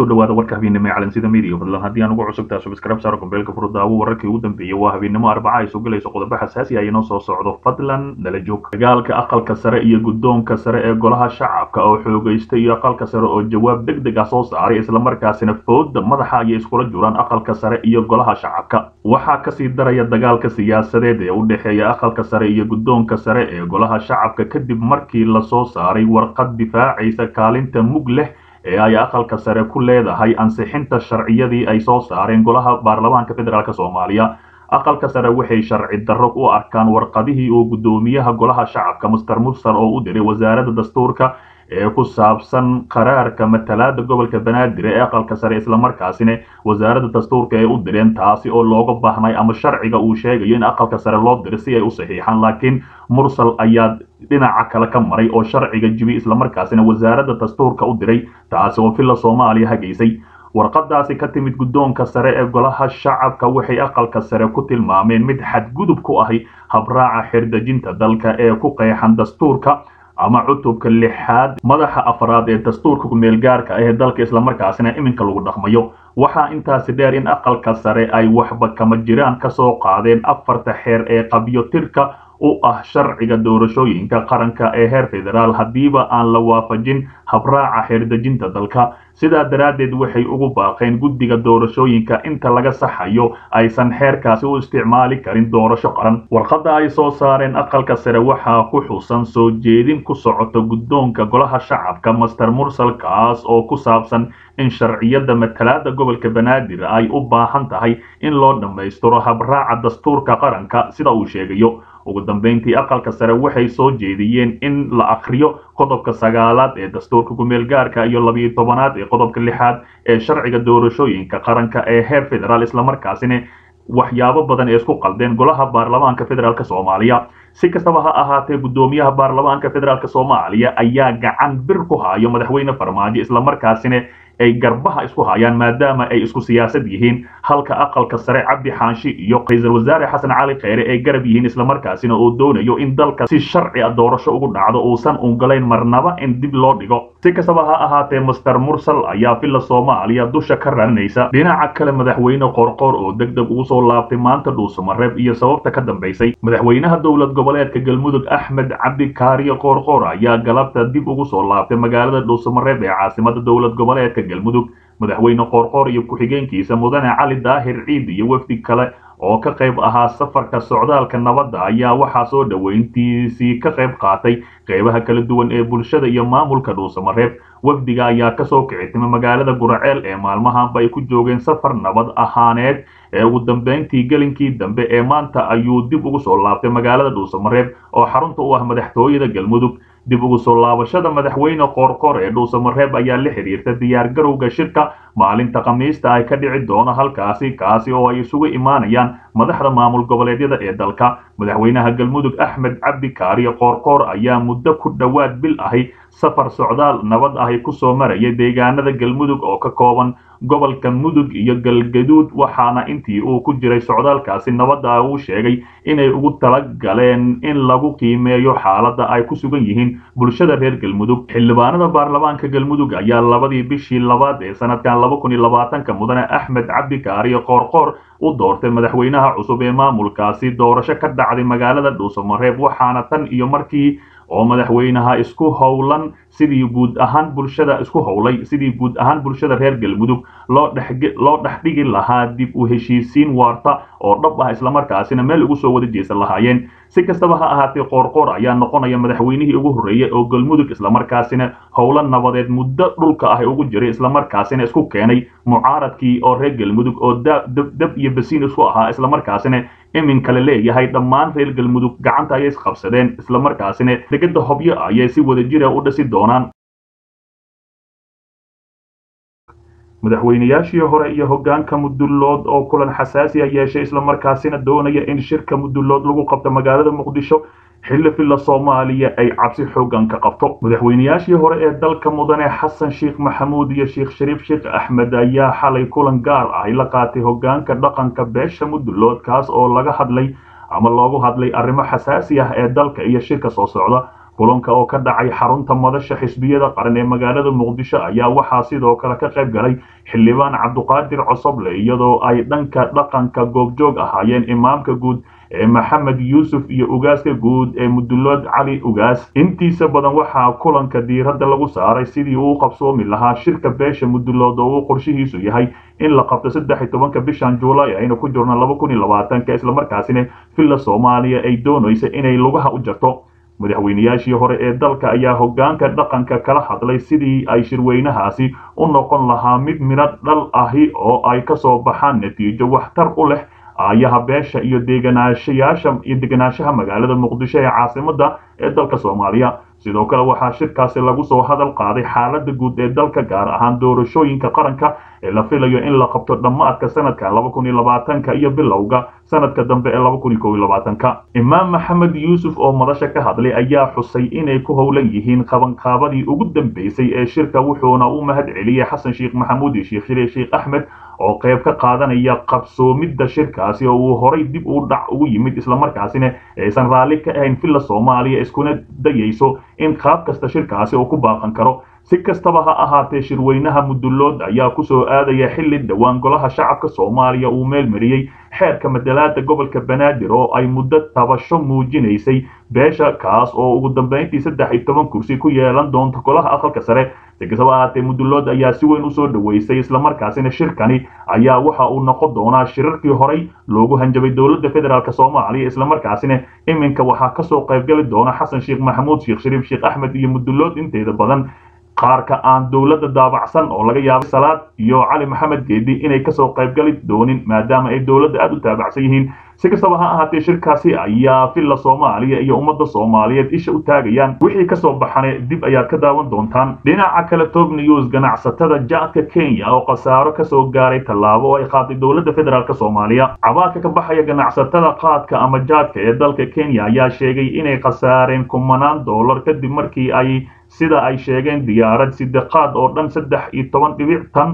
ku soo dhawaada warka habeennimo ee calansida media. Fadlan haddii aan ugu cusubtaa subscribe saaro gombeelka furdaawo wararkii ugu dambeeyey waa habeennimo arbaca ay soo gelayso qodobo xasaasi ah inoo soo socdo. Fadlan nala joog. Dagaalka aqalka sare iyo guddoonka sare ee golaha shacabka oo xoogaysta iyo aqalka sare oo jawaab deg deg ah soo saaray islamarkaasina fooda madaxa ayay iskula juraan aqalka sare iyo golaha shacabka. Waxaa ka sii daraya dagaalka siyaasadeed ee u dhexeeya aqalka sare iyo guddoonka sare ee golaha shacabka kadib markii la soo saaray warqad difaacaysa kaalinta mug leh ee ay aqalka sare ku leedahay ansixinta sharciyadii ay soo saareen golaha baarlamaanka federaalk soomaaliya. Aqalka sare waxay sharci darro u arkaan warqadihii uu guddoomiyaha golaha shacabka master mursal oo u diray wasaaradda dastuurka ee ku saabsan qaraarka matalaada gobolka banaadir ee aqalka sare islamarkaasina wasaaradda dastuurka ee u direen taasi oo looga baahnay ama sharciga uu sheegayo in aqalka sare loo diray si ay u saxiixaan laakiin mursal ayaa dhinaca kale ka maray oo sharciga jibi islamarkaasina wasaaradda dastuurka u diray taasi oo villa soomaaliya hagaysay. Warqadaasi ka timid guddoonka sare ee golaha shacabka waxay aqalka sare ku tilmaameen mid xadgudub ku ahi habraaca xirdejinta dalka ee ku qeexan dastuurka ama cutubka lixaad madaxa afraad ee dastuurka kumeel gaarka ah ee dalka islamarkaasina iminka lagu dhaqmayo. Waxaa intaasi dheer in aqalka sare ay waxba kama jiraan ka soo qaadeen afarta xeer ee qabyo tirka u ah sharciga doorashooyinka qaranka ee heer federaal haddiiba aan la waafajin habraaca xeerdejinta dalka. Sidaa daraaddeed waxay ugu baaqeen guddiga doorashooyinka inta laga saxayo aysan xeerkaasi u isticmaali karin doorasho qaran. Warqadda ay soo saareen aqalka sare waxaa ku xusan soo jeedin ku socoto guddoonka golaha shacabka master mursal kaas oo ku saabsan in sharciyadda matalaada gobolka banaadir ay u baahan tahay in loo dhammaystiro habraaca dastuurka qaranka sida uu sheegayo dambeyntii aqalka sare waxay soo jeediyeen in la akhriyo qodobka sagaalaad ee dastuurka kumeel gaarka iyo labiyo tobanaad ee qodobka lixaad ee sharciga doorashooyinka qaranka ee heer federaal islamarkaasina waxyaabo badan ee isku qaldeen golaha baarlamaanka federaalk soomaaliya. Si kastaba ha ahaatee guddoomiyaha baarlamaanka federaalk soomaaliya ayaa gacan bir ku haayo madaxweyne farmaajo islamarkaasina ay garbaha isku hayaan maadaama ay isku siyaasad yihiin. Halka aqalka sare cabdi xaanshi iyo ra'iisul wasaare xasan cali kheyre ay garab yihiin islamarkaasina oo doonayo in dalka si sharci a doorasho ugu dhacdo uusan ungalayn marnaba in dib loo dhigo. Si kastaba ha ahaatee master mursal ayaa villa soomaaliya dusha ka raranaysa. Dhinaca kale madaxweyne qorqoor oo deg deg ugu soo laabtay maanta dhuusamareeb iyo sababta ka dambaysay madaxweynaha dowlad goboleedka galmudug axmed cabdi kaariyo qoorqoor ayaa galabta dib ugu soo laabtay magaalada dhuusamareeb ee caasimada dowlad goboleedka galmudug madaxweyne qoorqoor iyo ku-xigeenkiisa mudane cali daahir ciid iyo wafdi kale oo ka qayb ahaa safarka socdaalka nabadda ayaa waxaa soo dhoweyntiisii ka qayb qaatay qaybaha kala duwan ee bulshada iyo maamulka dhuusamareeb wafdiga ayaa ka soo kicitimay magaalada guraceel ee maalmahanba ay ku joogeen safar nabad ahaaneed. Ee ugu dambeyntii gelinkii dambe ee maanta ayuu dib ugu soo laabtay magaalada dhuusamareeb oo xarunta u ah madaxtooyada galmudug dib ugu soo laabashada madaxweyne qoorqoor ee dhuusamareeb ayaa la xiriirta diyaar garowga shirka. Maalinta khamiista ay ka dhici doono halkaasi kaasi oo ay isugu imaanayaan madaxda maamul goboleedyada ee dalka. Madaxweynaha galmudug axmed cabdi kaariyo qoorqoor ayaa muddo ku dhowaad bil ahi safar socdaal nabad ahi ku soo maraya deegaanada galmudug oo ka kooban gobolka mudug iyo galgaduud waxaana intii uu ku jiray socdaalkaasi nabadda uu sheegay inay ugu tala galeen in lagu qiimeeyo xaaladda ay ku sugan yihiin bulshada reer galmudug. Xildhibaanada baarlamaanka galmudug ayaa labadii bishii labaad ee sanadkan laba kun iyo labaatanka mudane axmed cabdi kaariyo qoorqoor u doortay madaxweynaha cusub ee maamulkaasi doorasho ka dhacday magaalada dhuusamareeb waxaana tan iyo markii oo madaxweynaha isku howlan sidii guud ahaan bulshada isku howlay sidii guud ahaan bulshada reer galmudug loo dhex loo dhex dhigi lahaa dib u heshiisiin waarta oo dhab ah islamarkaasina meel ugu soo wada jeesan lahaayeen si kastaba ha ahaatee qoorqoor ayaa noqonaya madaxweynihii ugu horreeyey oo galmudug islamarkaasina howlo nabadeed muddo dhulka ah ugu jiray islamarkaasina isku keenay mucaaradkii oo reer galmudug oo dab iyo basiin isku ahaa islamarkaasina iminka la leeyahay. Dhammaan reer galmudug gacanta ayay isqabsadeen islamarkaasina degada hobyo ayay si wadajira u dhisi doonaan madaxweynayaashii hore iyo hoggaanka mudullood oo kulan xasaasi a yeeshay islamarkaasina doonaya in shirka mudullood lagu qabto magaalada muqdisho xilli villa soomaaliya ay cabsi xoogan ka qabto. Madaxweynayaashii hore ee dalka mudane xasan sheekh maxamuud iyo sheekh shariif sheekh axmed ayaa xalay kulan gaar ah. La qaatay hoggaanka dhaqanka beesha mudullood kaas oo laga hadlay ama loogu hadlay arrimo xasaasi ah ee dalka iyo shirka soo socda kulanka oo ka dhacay xarunta madasha xisbiyada qaran ee magaalada muqdisho ayaa waxaa sidoo kale ka qayb galay xildhibaan cabduqaadir cosoble iyadoo ay dhanka dhaqanka goobjoog ahaayeen imaamka guud ee maxamed yuusuf iyo ugaaska guud ee mudulood cali ugaas. Intiisa badan waxaa kulanka diiradda lagu saaray sidii uu qabsoomi lahaa shirka beesha mudulood oo uu qorshihiisu yahay in la qabto saddex iyo tobanka bishan juulay aynu ku jirno laba kun iyo labaatanka islamarkaasina villa soomaaliya ay doonaysa inay lugaha u jarto madaxweynayaashii hore ee dalka ayaa hoggaanka dhaqanka kala hadlay sidii ay shirweynahaasi u noqon lahaa mid midho dhal ahi oo ay ka soo baxaan natiijo waxtar u leh aayaha beesha iyo deganaanshayaasha iyo deganaanshaha magaalada muqdisho ee caasimadda ee dalka soomaaliya. Sidoo kale waxaa shirkaasi lagu soo hadal qaaday xaaladda guud ee dalka gaar ahaan doorashooyinka qaranka ee la filayo in la qabto dhammaadka sanadka laba kun iyo bilowga sanadka dambe ee laba kun iyo kow iyo labaatanka imaam maxamed yuusuf oo madasha ka hadlay ayaa xusay inay ku howlan yihiin qabanqaabadii ugu dambeysay ee shirka wuxuuna u mahad celiyey xasan sheekh maxamuud iyo sheekh shiree sheekh axmed oo qayb ka qaadanaya qabsoomidda shirkaasi oo uu horay dib u dhac ugu yimid islamarkaasina aysan raalli ka ahayn villa soomaaliya iskuna dayayso in qaab kasta shirkaasi uu ku baaqan karo si kastaba ha ahaatee shirweynaha mudulood ayaa ku soo aadaya xilli dhowaan golaha shacabka soomaaliya uu meel mariyey xeerka madalaada gobolka banaadir oo ay muddo tabasho muujinaysay beesha kaas oo ugu dambeyntii saddex iyo toban kursi ku yeelan doonta golaha aqalka sare. Si kastaba ahaatee mudulood ayaa si weyn u soo dhoweysay islamarkaasina shirkani ayaa waxa uu noqon doonaa shirarkii horay loogu hanjabay dowladda federaalk soomaaliya. Islamarkaasina iminka waxaa ka soo qaybgali doona xasan sheekh maxamuud sheekh shariif sheekh axmed iyo mudulood inteeda badan qaarka aan dowladda daabacsan oo laga yaabay salaad iyo cali maxamed geedi inay ka soo qaybgali doonin maadaama ay dowladda aada u taabacsan yihiin. Si kastaba ha ahaatee shirkaasi ayaa villa soomaaliya iyo ummadda soomaaliyeed isha u taagayaan. Wixii ka soo baxane dib ayaad ka daawan doontaan. Dhinaca kale top news ganacsatada jaadka kenya oo khasaaro ka soo gaaray tallaabo oo ay qaaday dowladda federaalk soomaaliya. Cabaadka ka baxaya ganacsatada qaadka ama jaadka ee dalka kenya ayaa sheegay inay khasaareen kumanaan dollar kadib markii ay sida ay sheegeen diyaarad sideqaad oo dhan saddex iyo toban dhibic tan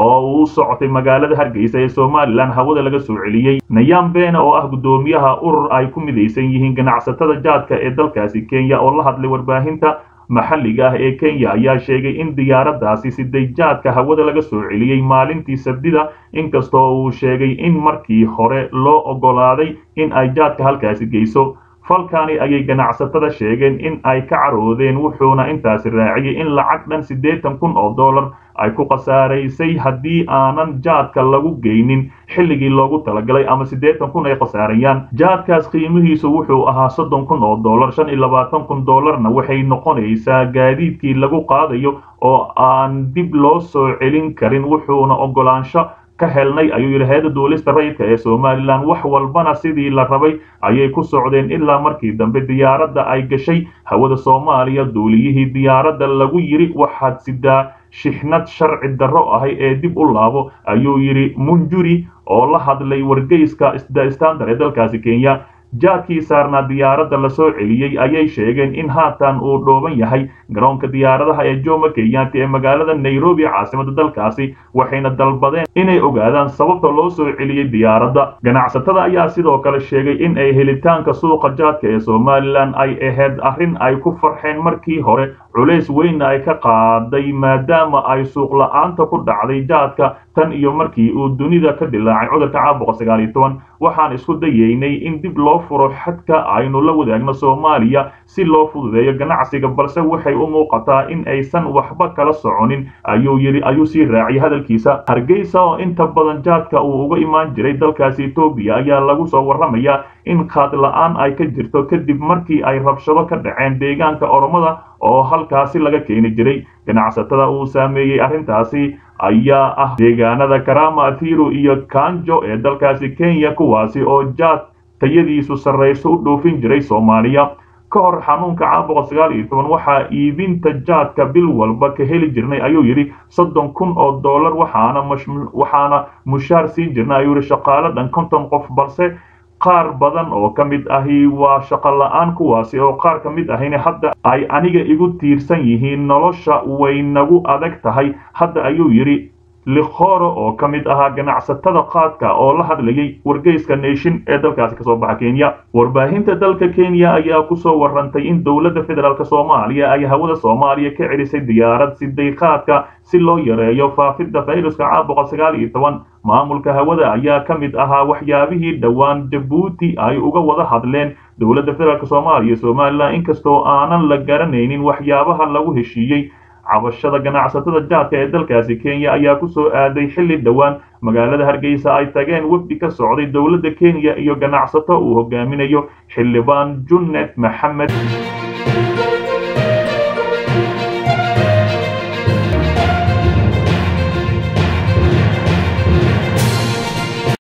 oo uu socotay magaalada hargeysa ee somalilan hawada laga soo celiyey nayam bene oo ah guddoomiyaha urur ay ku midaysan yihiin ganacsatada jaadka ee dalkaasi kenya oo la hadlay warbaahinta maxalliga ah ee kenya ayaa sheegay in diyaaraddaasi siday jaadka hawada laga soo celiyey maalintii sabdida inkastoo uu sheegay in markii hore loo oggolaaday in ay jaadka halkaasi geyso falkani ayay ganacsatada sheegeen in ay ka caroodeen wuxuuna intaasi raaciyey in lacag dhan siddeetan kun oo dollar ay ku khasaaraysay haddii aanan jaadka lagu geynin xilligii loogu talagalay ama siddeetan kun ay khasaarayaan. Jaadkaas qiimihiisu wuxuu ahaa soddon kun oo dollar shan iyo labaatan kun dollarna waxay noqonaysaa gaadiidkii lagu qaadayo oo aan dib loo soo celin karin wuxuuna oggolaansho ka helnay ayuu yidhi hay'adda duulista rayidka ee somalilan. Wax walbana sidii la rabay ayay ku socdeen ilaa markii dambe diyaaradda ay gashay hawada soomaaliya duuliyihii diyaaradda lagu yidhi waxaad sidaa shixnad sharci darro ahay ee dib u laabo ayuu yidhi munjuri oo la hadlay wargeyska standard ee dalkaasi kenya jaadkii saarnaa diyaaradda la soo celiyey ayay sheegeen in haatan uu dhooban yahay. Garoonka diyaaradaha ee jomo kenyaati ee magaalada nairobi caasimada dalkaasi waxayna dalbadeen inay ogaadaan sababta loo soo celiyey diyaaradda. Ganacsatada ayaa sidoo kale sheegay in ay helitaanka suuqa jaadka ee somalilan ay ahayd arrin ay ku farxeen markii hore culays weynna ay ka qaaday maadaama ay suuq la'aanta ku dhacday jaadka tan iyo markii uu dunida ka dilaacay cudurka caabuqa sagaal iyo toban. Waxaan isku dayeynay in dib loo furo xadka aynu la wadaagno soomaaliya si loo fududeeyo ganacsiga balse waxay u muuqataa in aysan waxba kala soconin ayuu yidhi ayuu sii raaciyay hadalkiisa. Hargeysa oo inta badan jaadka uu uga imaan jiray dalkaasi etoobiya ayaa lagu soo warramayaa in qaad la'aan ay ka jirto kadib markii ay rabshado ka dhaceen deegaanka oromada oo halkaasi laga keeni jiray. Ganacsatada uu saameeyey arrintaasi ayaa ah deegaanada karama athiru iyo kanjo ee dalkaasi kenya kuwaasi oo jaad tayadiisu sarrayso u dhoofin jiray soomaaliya. Ka hor xanuunka caabuqa sagaal iyo toban waxaa iibinta jaadka bil walba ka heli jirnay ayuu yidhi. Soddon kun oo dollar waxaana mushaar siin jirnay ayuu yidhi. Shaqaale dhan konton qof balse qaar badan oo ka mid ahi waa shaqo la'aan kuwaasi oo qaar ka mid ahina hadda ay aniga igu tiirsan yihiin nolosha way nagu adag tahay. Hadda ayuu yidhi likhoro oo ka mid ahaa ganacsatada qaadka oo la hadlayay wargeyska nation ee dalkaasi ka soo baxa kenya. Warbaahinta dalka kenya ayaa ku soo warantay in dowladda federaalk soomaaliya ay hawada soomaaliya ka celisay diyaarad siday qaadka si loo yareeyo faafidda fayruska caabuqa maamulka hawada ayaa ka mid ahaa waxyaabihii dhowaan jabuuti ay uga wada hadleen. Dowladda federaalk soomaaliya somalilan inkastoo aanan la garanaynin waxyaabaha lagu heshiiyey cabashada ganacsatada jaadka ee dalkaasi kenya ayaa ku soo aaday xilli dhowaan magaalada hargeysa ay tageen wefdi ka socday dowladda kenya iyo ganacsato uu hogaaminayo xildhibaan junnet maxamed